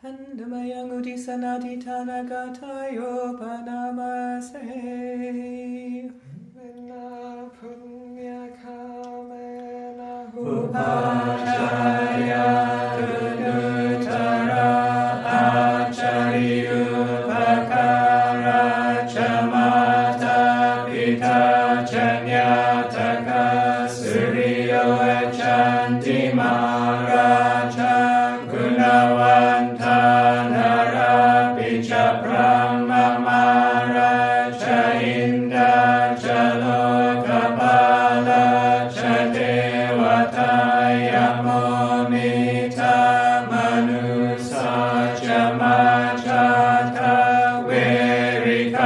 Handamayang udisanati tanagatayo panamase. Vena punya kamena Pita Chanyataka Suryo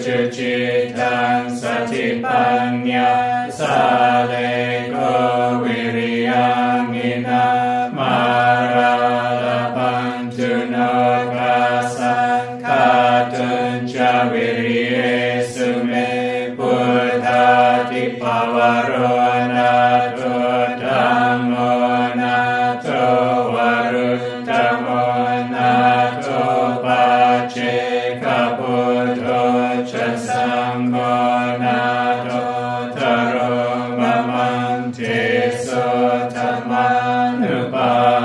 suci dan setipannya saleko wiriangina marala panjuno kasa katunca wirie sume putati pavarona tutamona tutamona Sotamanupave